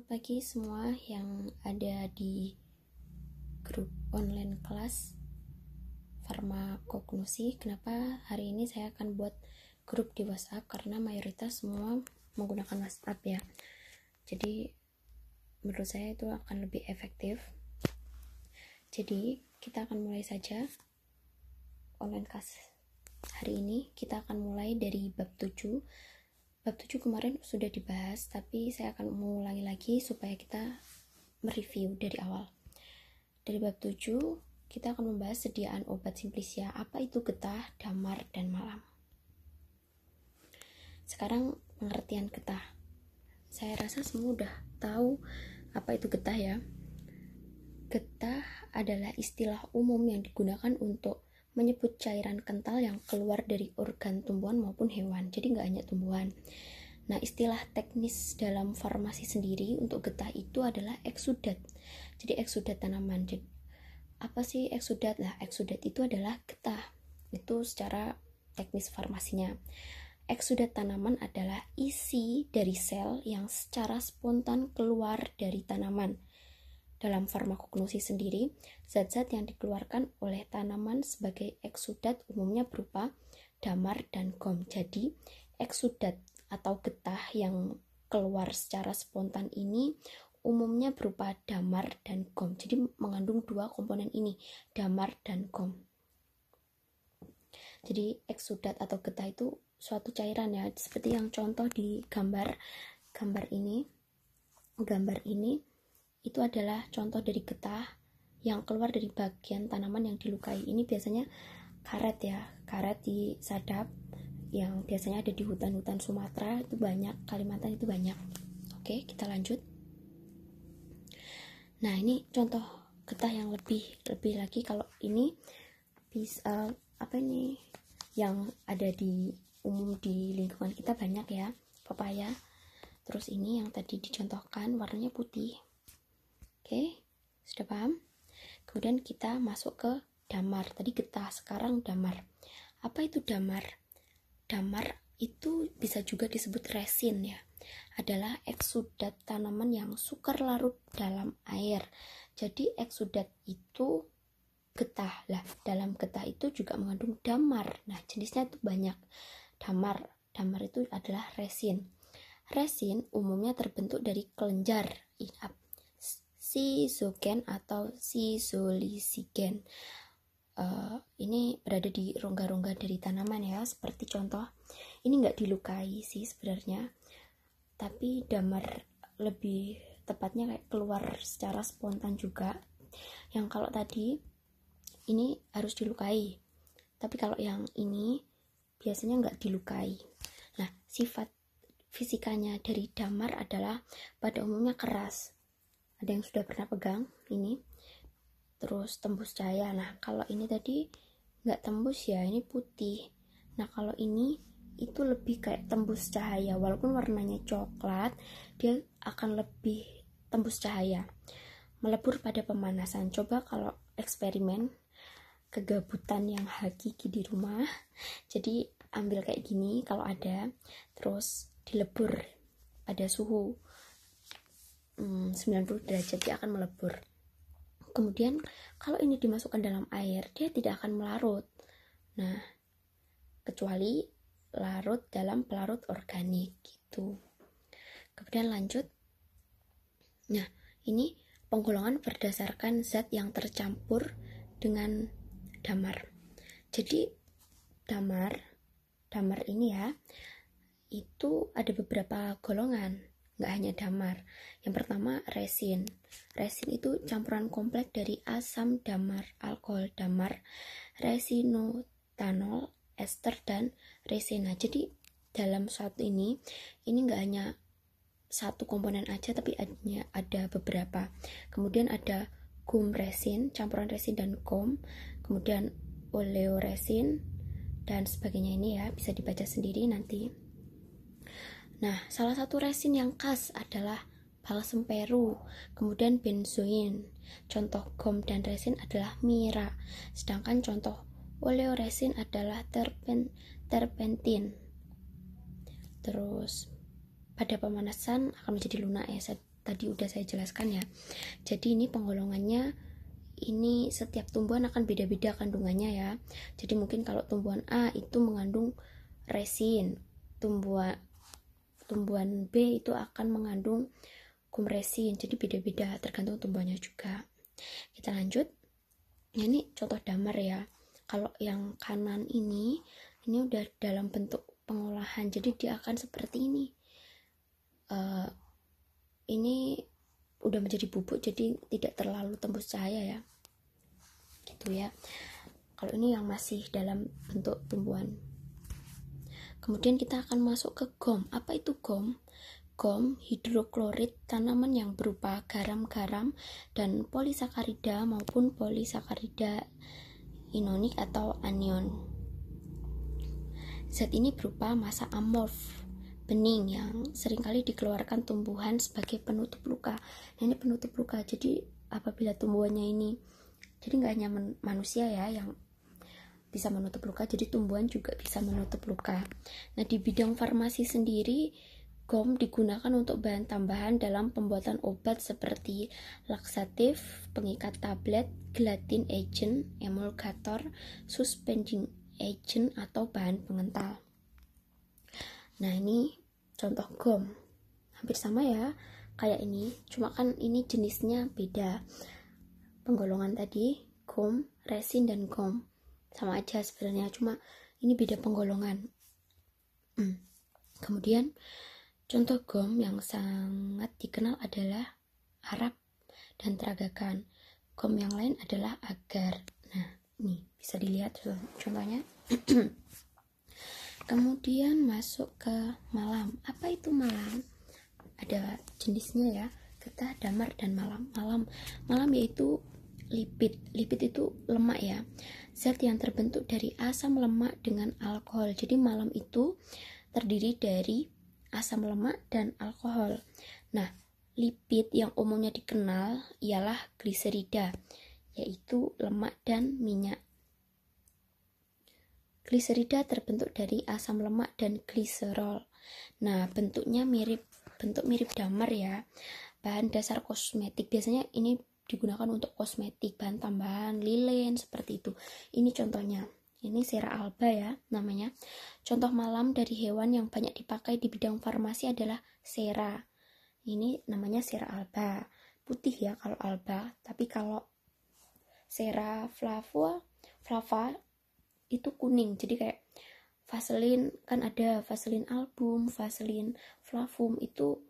Selamat pagi semua yang ada di grup online kelas farmakognosi. Kenapa hari ini saya akan buat grup di WhatsApp karena mayoritas semua menggunakan WhatsApp ya. Jadi menurut saya itu akan lebih efektif. Jadi kita akan mulai saja online kelas hari ini. Kita akan mulai dari bab 7 bab 7 kemarin sudah dibahas tapi saya akan mengulangi lagi supaya kita mereview dari awal. Dari bab 7 kita akan membahas sediaan obat simplisia apa itu getah, damar, dan malam? Sekarang pengertian getah. Saya rasa semua udah tahu apa itu getah ya. Getah adalah istilah umum yang digunakan untuk menyebut cairan kental yang keluar dari organ tumbuhan maupun hewan. Jadi nggak hanya tumbuhan. Nah, istilah teknis dalam farmasi sendiri untuk getah itu adalah eksudat. Jadi eksudat tanaman. Jadi, apa sih eksudat? Lah, eksudat itu adalah getah. Itu secara teknis farmasinya. Eksudat tanaman adalah isi dari sel yang secara spontan keluar dari tanaman dalam farmakognosi sendiri, zat-zat yang dikeluarkan oleh tanaman sebagai eksudat umumnya berupa damar dan gom. Jadi, eksudat atau getah yang keluar secara spontan ini umumnya berupa damar dan gom. Jadi mengandung dua komponen ini, damar dan gom. Jadi eksudat atau getah itu suatu cairan ya, seperti yang contoh di gambar gambar ini. Gambar ini itu adalah contoh dari getah yang keluar dari bagian tanaman yang dilukai. Ini biasanya karet ya, karet di sadap yang biasanya ada di hutan-hutan Sumatera itu banyak, Kalimantan itu banyak. Oke, kita lanjut. Nah, ini contoh getah yang lebih lebih lagi kalau ini bisa apa ini yang ada di umum di lingkungan kita banyak ya, pepaya. Terus ini yang tadi dicontohkan warnanya putih. Oke, sudah paham? Kemudian kita masuk ke damar. Tadi getah, sekarang damar. Apa itu damar? Damar itu bisa juga disebut resin ya. Adalah eksudat tanaman yang sukar larut dalam air. Jadi eksudat itu getah lah. Dalam getah itu juga mengandung damar. Nah, jenisnya itu banyak. Damar, damar itu adalah resin. Resin umumnya terbentuk dari kelenjar. Sisogen atau sisolisigen. Uh, ini berada di rongga-rongga dari tanaman ya, seperti contoh ini nggak dilukai sih sebenarnya, tapi damar lebih tepatnya kayak keluar secara spontan juga. Yang kalau tadi ini harus dilukai, tapi kalau yang ini biasanya nggak dilukai. Nah, sifat fisikanya dari damar adalah pada umumnya keras, ada yang sudah pernah pegang ini. Terus tembus cahaya. Nah kalau ini tadi nggak tembus ya ini putih. Nah kalau ini itu lebih kayak tembus cahaya. Walaupun warnanya coklat dia akan lebih tembus cahaya. Melebur pada pemanasan. Coba kalau eksperimen kegabutan yang hakiki di rumah. Jadi ambil kayak gini kalau ada. Terus dilebur pada suhu 90 hmm, derajat dia akan melebur. Kemudian kalau ini dimasukkan dalam air dia tidak akan melarut. Nah kecuali larut dalam pelarut organik gitu. Kemudian lanjut. Nah ini penggolongan berdasarkan zat yang tercampur dengan damar. Jadi damar damar ini ya itu ada beberapa golongan nggak hanya damar. Yang pertama resin. Resin itu campuran kompleks dari asam damar, alkohol damar, resinotanol, ester dan resina. Jadi dalam suatu ini ini nggak hanya satu komponen aja tapi ada, ada beberapa. Kemudian ada gum resin, campuran resin dan gum, kemudian oleoresin dan sebagainya ini ya bisa dibaca sendiri nanti. Nah, salah satu resin yang khas adalah balsam peru, kemudian benzoin. Contoh gom dan resin adalah mira, sedangkan contoh oleoresin adalah terpen, terpentin. Terus pada pemanasan akan menjadi lunak ya, saya tadi udah saya jelaskan ya jadi ini penggolongannya ini setiap tumbuhan akan beda-beda kandungannya ya jadi mungkin kalau tumbuhan A itu mengandung resin tumbuhan tumbuhan B itu akan mengandung kumresin jadi beda-beda tergantung tumbuhannya juga. Kita lanjut. Ini contoh damar ya. Kalau yang kanan ini ini udah dalam bentuk pengolahan jadi dia akan seperti ini. Uh, ini udah menjadi bubuk jadi tidak terlalu tembus cahaya ya. Gitu ya. Kalau ini yang masih dalam bentuk tumbuhan kemudian kita akan masuk ke gom apa itu gom gom hidroklorid tanaman yang berupa garam-garam dan polisakarida maupun polisakarida inonik atau anion zat ini berupa massa amorf bening yang sering kali dikeluarkan tumbuhan sebagai penutup luka. Nah, ini penutup luka. Jadi apabila tumbuhannya ini jadi nggak hanya manusia ya yang bisa menutup luka, jadi tumbuhan juga bisa menutup luka. Nah, di bidang farmasi sendiri GOM digunakan untuk bahan tambahan dalam pembuatan obat seperti laksatif, pengikat tablet, gelatin agent, emulgator, suspending agent, atau bahan pengental. Nah, ini contoh gom hampir sama ya kayak ini cuma kan ini jenisnya beda penggolongan tadi gom resin dan gom sama aja sebenarnya cuma ini beda penggolongan. Hmm. kemudian contoh gom yang sangat dikenal adalah Arab dan teragakan. Gom yang lain adalah agar. Nah ini bisa dilihat contohnya. Kemudian masuk ke malam. Apa itu malam? Ada jenisnya ya getah damar dan malam. Malam malam yaitu lipid. Lipid itu lemak ya. Zat yang terbentuk dari asam lemak dengan alkohol. Jadi malam itu terdiri dari asam lemak dan alkohol. Nah lipid yang umumnya dikenal ialah gliserida yaitu lemak dan minyak. Gliserida terbentuk dari asam lemak dan gliserol. Nah, bentuknya mirip bentuk mirip damar ya. Bahan dasar kosmetik. Biasanya ini digunakan untuk kosmetik, bahan tambahan, lilin seperti itu. Ini contohnya. Ini sera alba ya namanya. Contoh malam dari hewan yang banyak dipakai di bidang farmasi adalah sera. Ini namanya sera alba. Putih ya kalau alba, tapi kalau sera flava flava itu kuning jadi kayak Vaseline kan ada Vaseline album Vaseline flavum itu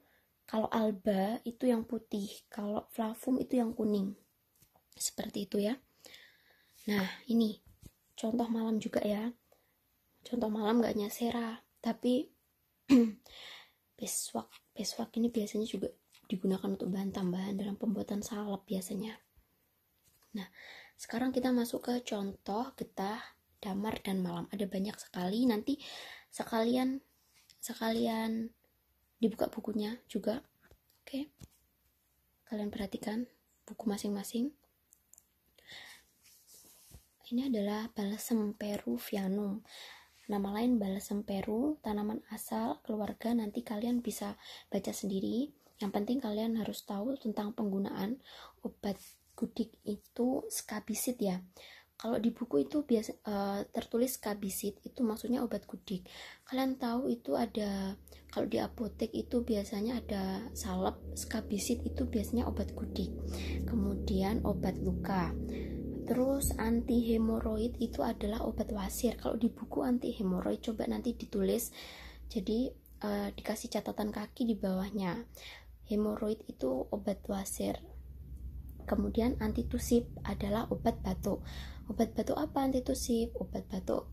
kalau alba itu yang putih kalau flavum itu yang kuning. Seperti itu ya. Nah ini. Contoh malam juga ya. Contoh malam gak nyasera tapi beswak beswak ini biasanya juga digunakan untuk bahan tambahan dalam pembuatan salep biasanya. Nah sekarang kita masuk ke contoh getah damar dan malam. Ada banyak sekali. Nanti sekalian sekalian dibuka bukunya juga. Oke. Okay? kalian perhatikan buku masing-masing. Ini adalah balsam peruvianum nama lain balsam peru tanaman asal keluarga. Nanti kalian bisa baca sendiri. Yang penting kalian harus tahu tentang penggunaan obat gudik itu skabisit ya kalau di buku itu biasa uh, tertulis kabisit itu maksudnya obat gudik. Kalian tahu itu ada kalau di apotek itu biasanya ada salep skabisit itu biasanya obat gudik. Kemudian obat luka. Terus anti hemoroid itu adalah obat wasir. Kalau di buku anti hemoroid coba nanti ditulis. Jadi uh, dikasih catatan kaki di bawahnya. Hemoroid itu obat wasir. Kemudian antitusip adalah obat batuk obat batuk apa antitusif obat batuk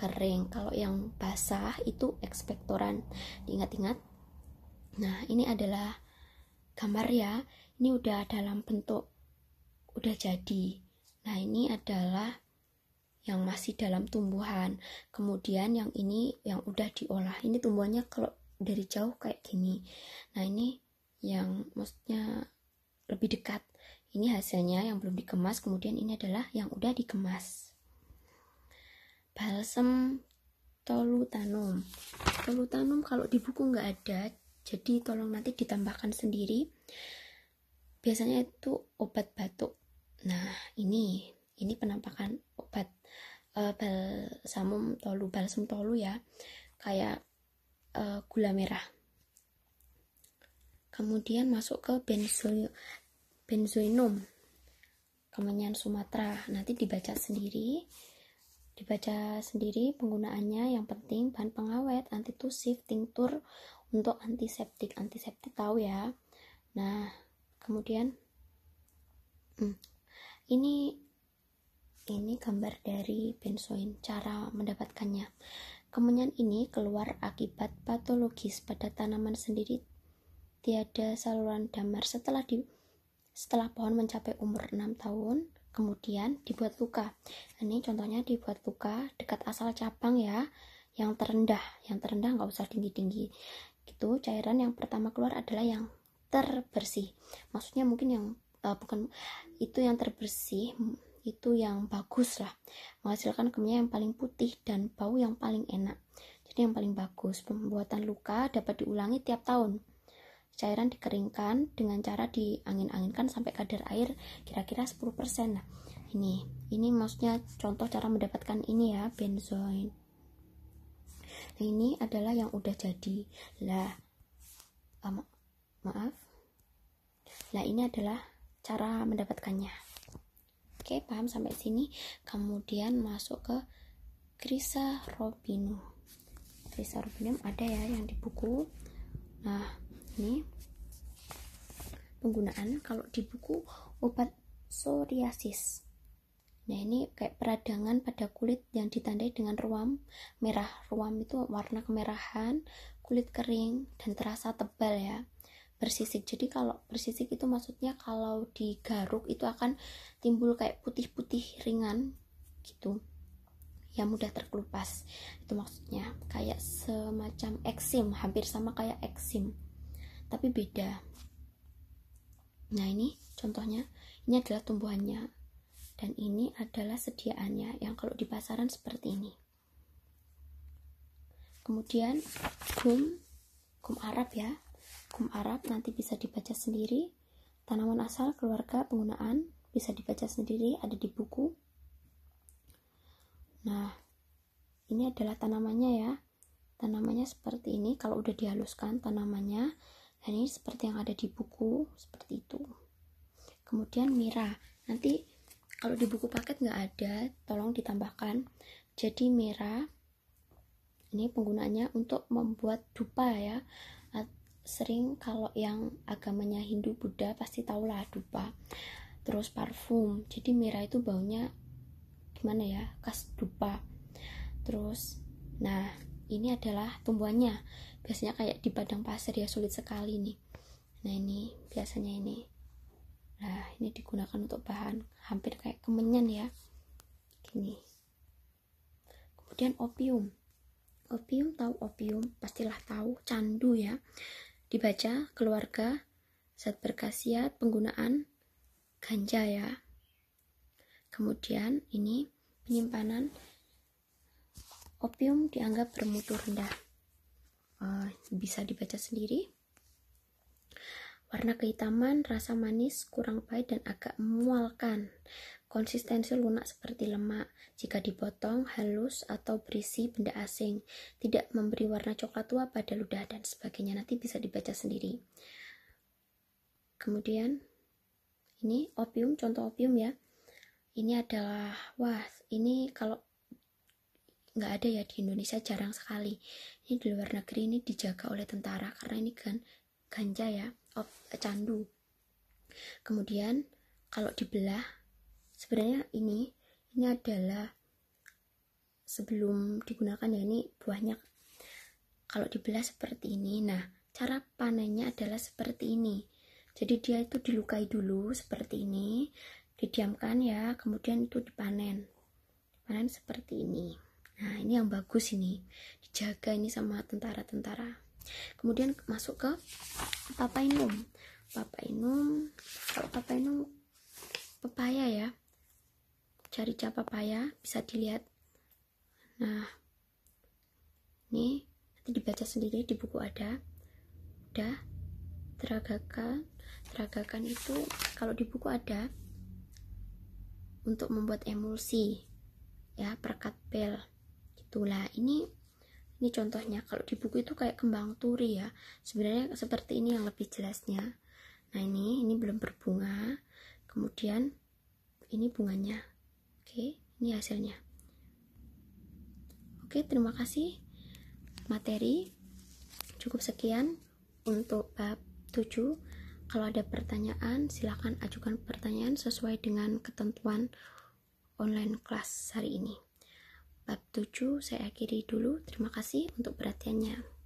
kering. Kalau yang basah itu ekspektoran. Diingat-ingat. Nah ini adalah gambar ya. Ini udah dalam bentuk udah jadi. Nah ini adalah yang masih dalam tumbuhan. Kemudian yang ini yang udah diolah. Ini tumbuhannya kalau dari jauh kayak gini. Nah ini yang maksudnya lebih dekat ini hasilnya yang belum dikemas, kemudian ini adalah yang udah dikemas. Balsam tolutanum. Tolutanum kalau di buku nggak ada, jadi tolong nanti ditambahkan sendiri biasanya itu obat batuk nah ini ini penampakan obat uh, balsamum tolu balsam tolu ya kayak uh, gula merah kemudian masuk ke benzo benzoinum kemenyan Sumatera nanti dibaca sendiri. Dibaca sendiri penggunaannya. Yang penting bahan pengawet antitusif tinktur untuk antiseptik. Antiseptik tahu ya. Nah kemudian hmm, ini ini gambar dari benzoin cara mendapatkannya. Kemenyan ini keluar akibat patologis pada tanaman sendiri. Tiada saluran damar setelah di setelah pohon mencapai umur 6 tahun kemudian dibuat luka. Ini contohnya dibuat luka dekat asal cabang ya yang terendah. Yang terendah nggak usah tinggi-tinggi. Gitu cairan yang pertama keluar adalah yang terbersih. Maksudnya mungkin yang uh, bukan itu yang terbersih itu yang bagus lah. Menghasilkan kemenyan yang paling putih dan bau yang paling enak. Jadi yang paling bagus pembuatan luka dapat diulangi tiap tahun Cairan dikeringkan dengan cara diangin-anginkan sampai kadar air kira-kira 10%. Nah, ini ini maksudnya contoh cara mendapatkan ini ya, benzoin. Nah, ini adalah yang udah jadi. Lah, ma maaf. Lah, ini adalah cara mendapatkannya. Oke, paham sampai sini. Kemudian masuk ke Krisa Robinum. Krisa Robinum ada ya yang di buku. Nah, ini. Penggunaan kalau di buku obat psoriasis. Nah ini kayak peradangan pada kulit yang ditandai dengan ruam merah. Ruam itu warna kemerahan kulit kering dan terasa tebal ya. Bersisik. Jadi kalau bersisik itu maksudnya kalau digaruk itu akan timbul kayak putih-putih ringan gitu. Yang mudah terkelupas. Itu maksudnya. Kayak semacam eksim. Hampir sama kayak eksim tapi beda. Nah ini contohnya. Ini adalah tumbuhannya. Dan ini adalah sediaannya yang kalau di pasaran seperti ini. Kemudian gum. Gum Arab ya. Gum Arab nanti bisa dibaca sendiri. Tanaman asal keluarga penggunaan bisa dibaca sendiri ada di buku. Nah ini adalah tanamannya ya. Tanamannya seperti ini. Kalau udah dihaluskan tanamannya dan ini seperti yang ada di buku seperti itu. Kemudian mira. Nanti kalau di buku paket nggak ada tolong ditambahkan. Jadi mira ini penggunaannya untuk membuat dupa ya. Sering kalau yang agamanya Hindu Buddha pasti tahulah dupa. Terus parfum. Jadi mira itu baunya gimana ya? Khas dupa. Terus nah ini adalah tumbuhannya. Biasanya kayak di padang pasir ya sulit sekali nih. Nah ini biasanya ini. Nah ini digunakan untuk bahan hampir kayak kemenyan ya. Gini. Kemudian opium. Opium tahu opium? Pastilah tahu candu ya. Dibaca keluarga zat berkhasiat penggunaan ganja ya. Kemudian ini penyimpanan opium dianggap bermutu rendah. Uh, bisa dibaca sendiri. Warna kehitaman rasa manis kurang pahit dan agak memualkan. Konsistensi lunak seperti lemak jika dipotong halus atau berisi benda asing tidak memberi warna coklat tua pada ludah dan sebagainya. Nanti bisa dibaca sendiri. Kemudian ini opium contoh opium ya. Ini adalah wah ini kalau nggak ada ya di Indonesia jarang sekali. Ini di luar negeri ini dijaga oleh tentara karena ini kan ganja ya of candu. Kemudian kalau dibelah sebenarnya ini ini adalah sebelum digunakan ya ini buahnya. Kalau dibelah seperti ini nah cara panennya adalah seperti ini. Jadi dia itu dilukai dulu seperti ini didiamkan ya kemudian itu dipanen. Panen seperti ini Nah, ini yang bagus ini. Dijaga ini sama tentara-tentara. Kemudian masuk ke papainum. Papainum, kalau papainum pepaya ya. Cari cap pepaya bisa dilihat. Nah, ini nanti dibaca sendiri di buku ada. ada teragakan teragakan itu kalau di buku ada untuk membuat emulsi ya perkat pel itulah ini ini contohnya. Kalau di buku itu kayak kembang turi ya. Sebenarnya seperti ini yang lebih jelasnya. Nah ini ini belum berbunga. Kemudian ini bunganya. Oke ini hasilnya. Oke terima kasih materi. Cukup sekian untuk bab 7 kalau ada pertanyaan silahkan ajukan pertanyaan sesuai dengan ketentuan online kelas hari ini Bab 7 saya akhiri dulu. Terima kasih untuk perhatiannya.